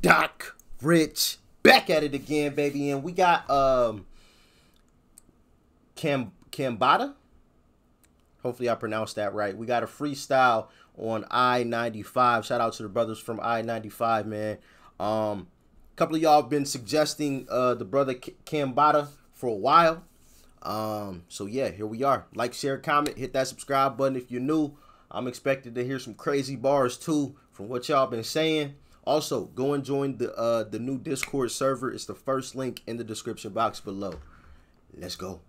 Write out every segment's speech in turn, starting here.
Doc Rich back at it again, baby. And we got um Cam Cambatta. Hopefully I pronounced that right. We got a freestyle on I-95. Shout out to the brothers from I-95, man. Um couple of y'all been suggesting uh the brother Cambatta for a while. Um, so yeah, here we are. Like, share, comment, hit that subscribe button if you're new. I'm expected to hear some crazy bars too from what y'all been saying. Also, go and join the uh the new Discord server. It's the first link in the description box below. Let's go.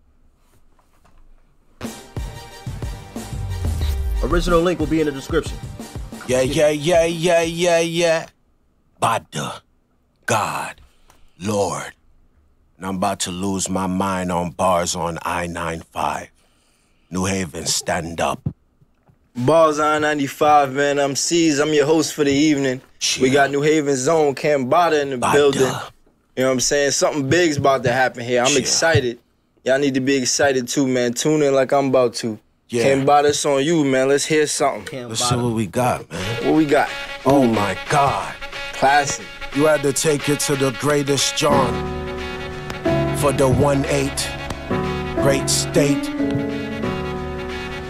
Original link will be in the description. Yeah, yeah, yeah, yeah, yeah, yeah. Bada, God, Lord. And I'm about to lose my mind on bars on I-95. New Haven, stand up. Bars on 95, man. I'm C's. I'm your host for the evening. Chill. We got New Haven Zone, Cambatta in the Bada. building. You know what I'm saying? Something big's about to happen here. I'm Chill. excited. Y'all need to be excited too, man. Tune in like I'm about to. Yeah. Cambatta, it's on you, man. Let's hear something. Cambatta. Let's see what we got, man. What we got? Oh my God. Classic. You had to take it to the greatest John for the 1-8 great state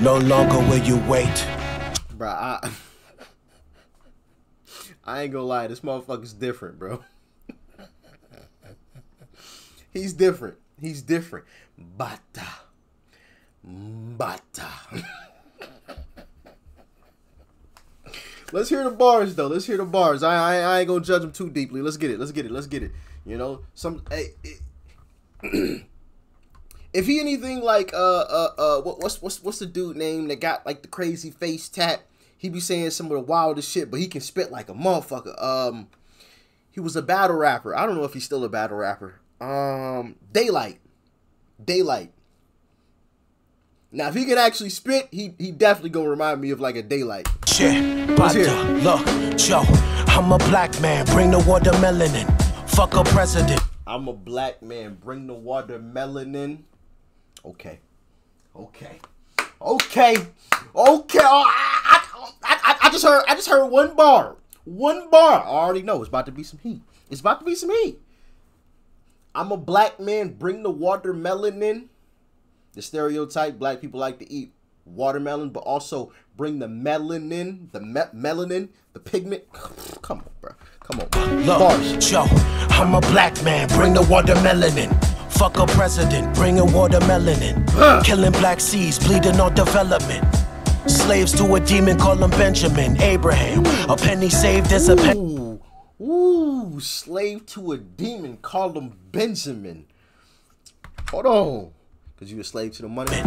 no longer will you wait bro I, I ain't gonna lie this motherfucker's different bro he's different he's different bata bata Let's hear the bars though. Let's hear the bars. I, I I ain't gonna judge him too deeply. Let's get it. Let's get it. Let's get it. You know, some hey, if he anything like uh uh uh what, what's what's what's the dude name that got like the crazy face tat? He be saying some of the wildest shit, but he can spit like a motherfucker. Um, he was a battle rapper. I don't know if he's still a battle rapper. Um, Daylyt, Daylyt. Now, if he can actually spit, he he definitely gonna remind me of like a Daylyt. Shit, Bata, look, Joe, I'm a black man. Bring the watermelon in. Fuck a president. I'm a black man. Bring the watermelon in. Okay. Okay. Okay. Okay. Oh, I, I, I, I just heard I just heard one bar. One bar. I already know it's about to be some heat. It's about to be some heat. I'm a black man. Bring the watermelon in. The stereotype black people like to eat watermelon, but also bring the melanin, the me melanin, the pigment. Come on, bro. Come on. Look. Joe, I'm a black man. Bring the watermelon in. Fuck a president. bringing watermelon in. Killing black seeds, bleeding on development. Slaves to a demon, call him Benjamin. Abraham. A penny saved is a penny. Ooh, slave to a demon, call him Benjamin. Hold on. Because you a slave to the money.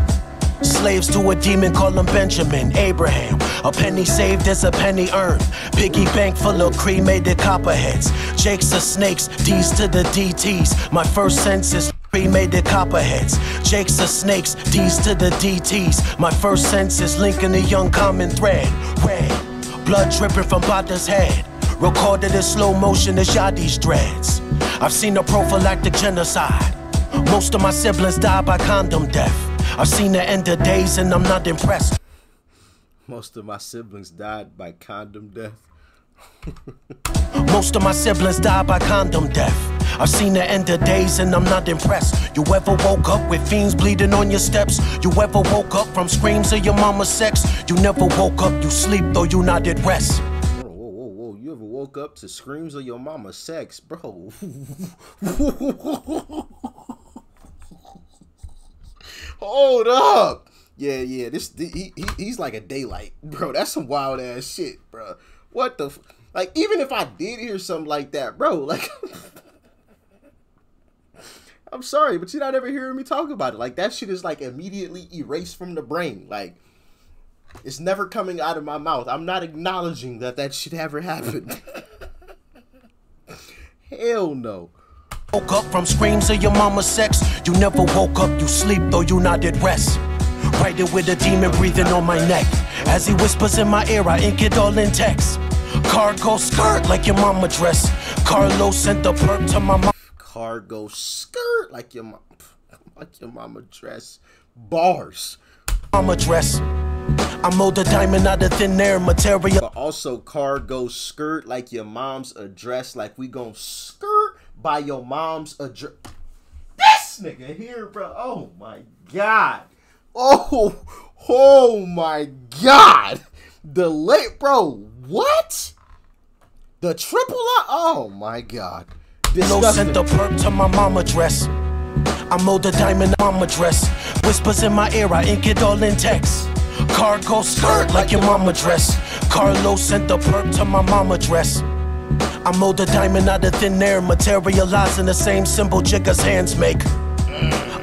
Slaves to a demon, call him Benjamin, Abraham. A penny saved is a penny earned. Piggy bank full of cremated copperheads. Jakes are snakes, D's to the DTs. My first census. Cremated copperheads, Jakes are snakes, D's to the DTs. My first census linking a young common thread. Red, blood dripping from Bada's head. Recorded in slow motion as Yadi's dreads. I've seen a prophylactic genocide. Most of my siblings died by condom death. I've seen the end of days and I'm not impressed. Most of my siblings died by condom death. Most of my siblings died by condom death. I've seen the end of days and I'm not impressed. You ever woke up with fiends bleeding on your steps? You ever woke up from screams of your mama's sex? You never woke up, you sleep though you not at rest. Whoa, whoa, whoa, you ever woke up to screams of your mama's sex, bro? Hold up. Yeah, yeah. This he, he he's like a Daylyt, bro. That's some wild ass shit, bro. What the f-? like? Even if I did hear something like that, bro, like. I'm sorry, but you're not ever hearing me talk about it. Like that shit is like immediately erased from the brain. Like it's never coming out of my mouth. I'm not acknowledging that that shit ever happened. Hell no. Woke up from screams of your mama's sex. You never woke up, you sleep though you not at rest. There with a demon breathing on my neck. As he whispers in my ear, I ink it all in text. Cargo skirt like your mama dress. Carlos sent the perk to my mom. Cargo skirt like your mom, like your mama dress. Bars. Mama dress. I mold a diamond out of thin air material. But also cargo skirt like your mom's address, like we gon' skirt by your mom's address. This nigga here, bro. Oh my god. Oh, oh my god. The late bro, what? The triple up? Oh my god. No sent the perk to my mama dress. I mold a diamond mama dress. Whispers in my ear, I ink it all in text. Cargo skirt like your mama dress. Carlos sent the perk to my mama dress. I mold a diamond out of thin air, materializing the same symbol Jigga's hands make.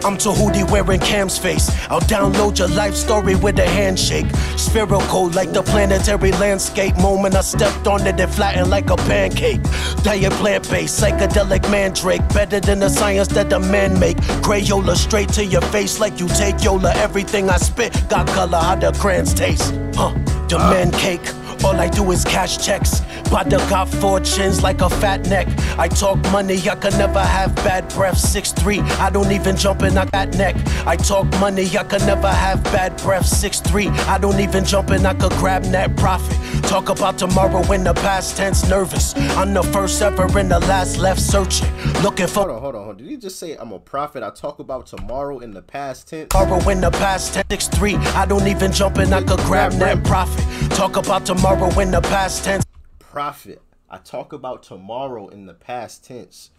I'm Tahuti wearing Cam's face. I'll download your life story with a handshake. Spherical like the planetary landscape. Moment I stepped on it, it flattened like a pancake. Diet plant based, psychedelic mandrake. Better than the science that the man make. Crayola straight to your face like you take Yola. Everything I spit got color, how the crayons taste. Huh, demand cake. All I do is cash checks. Bada got fortunes like a fat neck. I talk money, I can never have bad breath. Six three, I don't even jump in a fat neck. I talk money, I can never have bad breath. Six three, I don't even jump in, I could grab net profit. Talk about tomorrow in the past tense, nervous. I'm the first ever in the last left searching. Looking for. Hold on, hold on, hold on. Did he just say I'm a prophet? I talk about tomorrow in the past tense. Tomorrow in the past tense, six three. I don't even jump in, I could grab net profit. Talk about tomorrow in the past tense. Prophet. I talk about tomorrow in the past tense.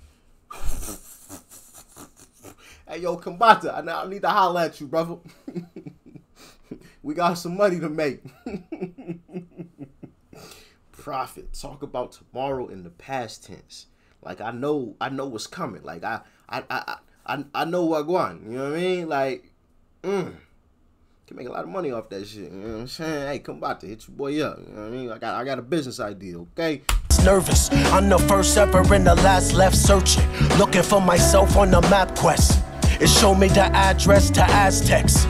hey, yo, Cambatta, I, I need to holler at you, brother. we got some money to make. Prophet. Talk about tomorrow in the past tense. Like I know, I know what's coming. Like I, I, I, I, I know what going. You know what I mean? Like, mm can make a lot of money off that shit. You know what I'm saying? Hey, come about to hit your boy up. You know what I mean? I got I got a business idea, okay? Nervous. I'm the first ever and the last left searching. Looking for myself on the map quest. It showed me the address to Aztecs.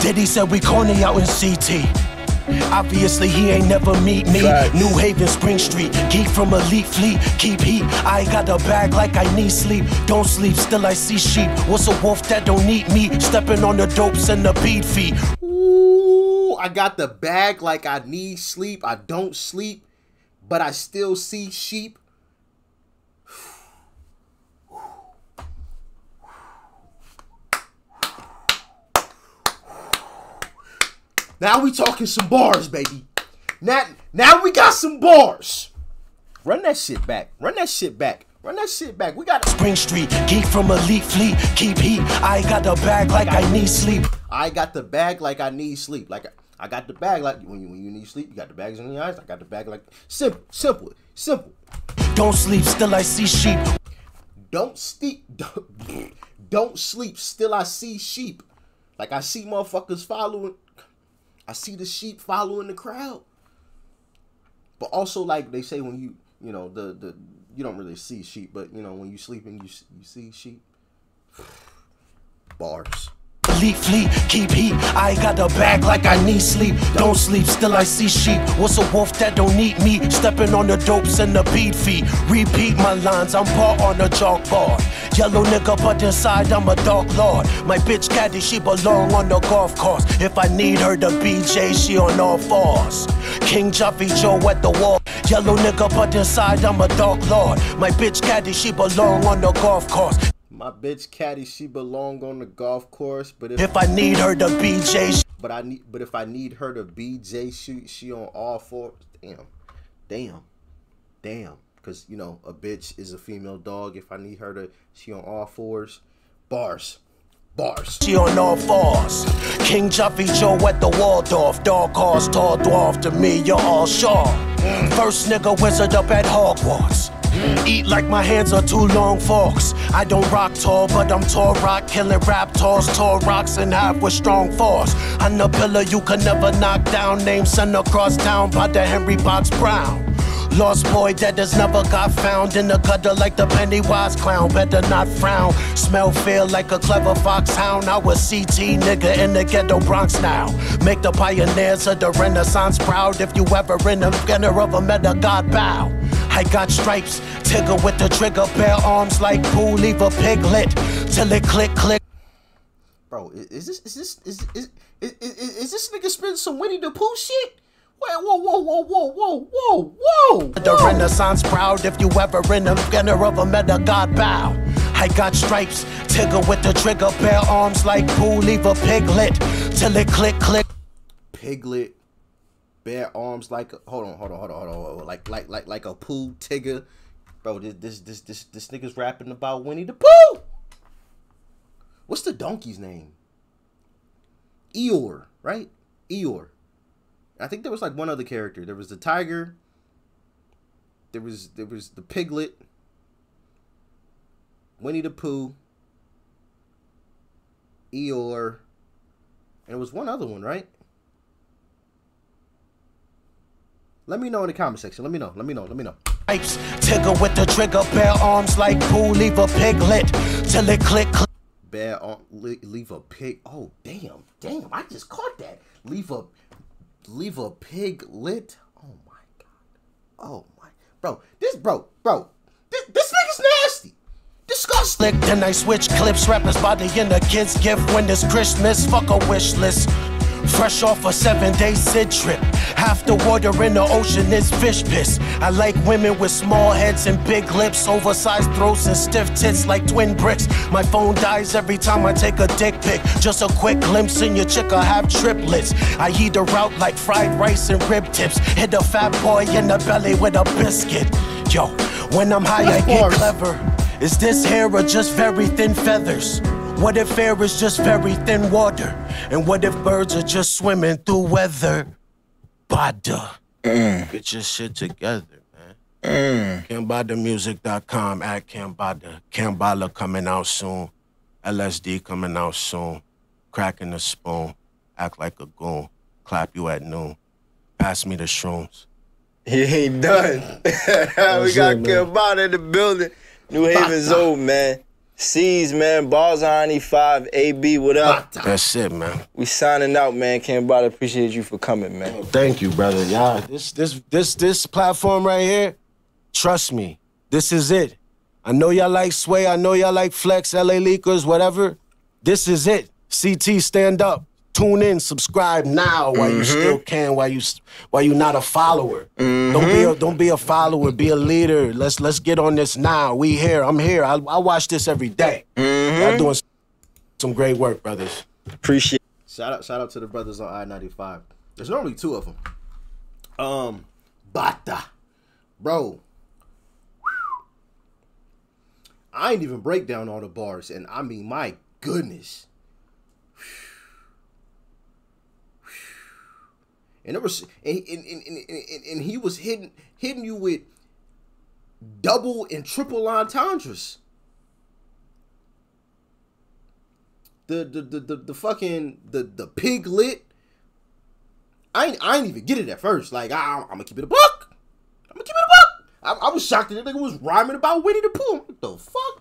Diddy said we corny out in CT. Obviously, he ain't never meet me. Facts. New Haven, Spring Street. Geek from Elite Fleet. Keep heat. I got a bag like I need sleep. Don't sleep, still I see sheep. What's a wolf that don't eat me? Stepping on the dopes and the beat feet. Ooh, I got the bag like I need sleep. I don't sleep, but I still see sheep. Now we talking some bars, baby. Now, now we got some bars. Run that shit back. Run that shit back. Run that shit back. We got Spring Street, geek from Elite Fleet. Keep heat. I got the bag like I need sleep. I got the bag like I need sleep. Like I got the bag like when you when you need sleep, you got the bags in your eyes. I got the bag like simple, simple, simple. Don't sleep, still I see sheep. Don't sleep, don't, don't sleep, still I see sheep. Like I see motherfuckers following I see the sheep following the crowd. But also, like they say, when you you know the the you don't really see sheep, but you know when you sleeping, you you see sheep. Bars. Leaf fleet, keep heat. I got the bag like I need sleep. Don't sleep, still I see sheep. What's a wolf that don't eat me? Stepping on the dopes and the beat feet. Repeat my lines, I'm part on the chalkboard. Yellow nigga, but inside I'm a dark lord. My bitch caddy, she belong on the golf course. If I need her to BJ, she on all fours. King Javi Joe at the wall. Yellow nigga, but inside I'm a dark lord. My bitch caddy, she belong on the golf course. My bitch caddy, she belong on the golf course. But if, if I need her to BJ, but I need, but if I need her to BJ, she she on all fours. Damn, damn, damn. Cause you know a bitch is a female dog. If I need her to, she on all fours. Bars. Bars. She on all fours. King Jaffe Joffer at the Waldorf. Dog calls tall dwarf to me, you're all sure. First nigga wizard up at Hogwarts. Eat like my hands are two long forks. I don't rock tall, but I'm tall rock, killing raptors, tall rocks and half with strong force. I'm the pillar you can never knock down. Name sent across town by the Henry Box Brown. Lost boy that has never got found in the gutter like the Pennywise clown. Better not frown. Smell feel like a clever foxhound. I was CT nigga in the ghetto Bronx now. Make the pioneers of the Renaissance proud. If you ever in the beginner of a meta god bow. I got stripes, tigger with the trigger, bare arms like pool, leave a piglet till it click click. bro, is this is this is is is, is, is this nigga spitting some Winnie the Pooh shit? Wait, whoa, whoa, whoa, whoa, whoa, whoa, whoa! The Renaissance proud if you ever in the beginner of a meta god bow. I got stripes, tigger with the trigger, bare arms like Pooh, leave a piglet till it click click. Piglet, bare arms like a, hold on, hold on, hold on, hold on, hold on, like like like like a Pooh Tigger, bro. This this this this this nigga's rapping about Winnie the Pooh. What's the donkey's name? Eeyore, right? Eeyore. I think there was like one other character. There was the tiger. There was there was the piglet. Winnie the Pooh. Eeyore. And it was one other one, right? Let me know in the comment section. Let me know. Let me know. Let me know. Stripes, tigger with the trigger, bare arms like Pooh, leave a piglet till it click click. On leave a pig. Oh damn, damn! I just caught that. Leave a leave a pig lit. Oh my god. Oh my bro. This bro, bro. This, this nigga's nasty. Disgusting. Then I switch clips. Rappers by the end of kids' gift when it's Christmas. Fuck a wish list. Fresh off a seven day Sid trip. Half the water in the ocean is fish piss. I like women with small heads and big lips, oversized throats and stiff tits like twin bricks. My phone dies every time I take a dick pic. Just a quick glimpse in your chick, I have triplets. I eat her out like fried rice and rib tips. Hit a fat boy in the belly with a biscuit. Yo, when I'm high, I get clever. Is this hair or just very thin feathers? What if air is just very thin water? And what if birds are just swimming through weather? Bada. Mm. Get your shit together, man. Mm. CamBadaMusic.com at Cambatta. Cambatta coming out soon. LSD coming out soon. Cracking the spoon. Act like a goon. Clap you at noon. Pass me the shrooms. He ain't done. we got Cambatta in the building. New Haven's old, man. C's, man. Balls on 95. AB, what up? That's it, man. We signing out, man. Can't bother. Appreciate you for coming, man. Thank you, brother. Y'all, this, this, this, this platform right here, trust me, this is it. I know y'all like Sway. I know y'all like Flex, LA Leakers, whatever. This is it. CT, stand up. Tune in, subscribe now while mm-hmm. you still can, while you while you're not a follower. Mm-hmm. Don't be a don't be a follower, be a leader. Let's let's get on this now. We here. I'm here. I, I watch this every day. Mm-hmm. Y'all doing some great work, brothers. Appreciate. Shout out shout out to the brothers on I ninety five. There's normally two of them. Um, Bata, bro. I ain't even break down all the bars, and I mean, my goodness. And it was and, and, and, and, and he was hitting hitting you with double and triple entendres. The the the the, the fucking the the piglet. I ain't, I ain't even get it at first. Like I, I'm gonna keep it a buck. I'm gonna keep it a buck. I, I was shocked that nigga was rhyming about Winnie the Pooh. What the fuck?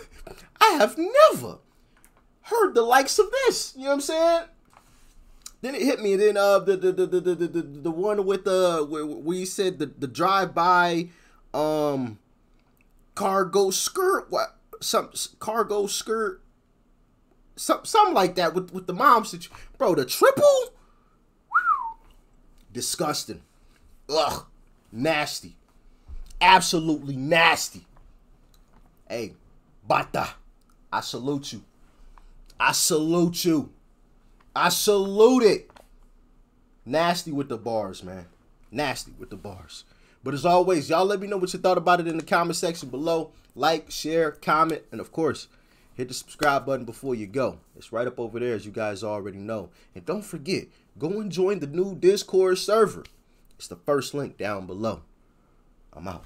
I have never heard the likes of this. You know what I'm saying? Then it hit me. And then uh, the the the the the the, one with the where, where you said the the drive by, um, cargo skirt. What some cargo skirt. Some something like that with with the mom situation. Bro, the triple. Disgusting. Ugh. Nasty. Absolutely nasty. Hey, Bata, I salute you. I salute you. I salute it. Nasty with the bars, man. Nasty with the bars. But as always, y'all let me know what you thought about it in the comment section below. Like, share, comment, and of course, hit the subscribe button before you go. It's right up over there, as you guys already know. And don't forget, go and join the new Discord server. It's the first link down below. I'm out.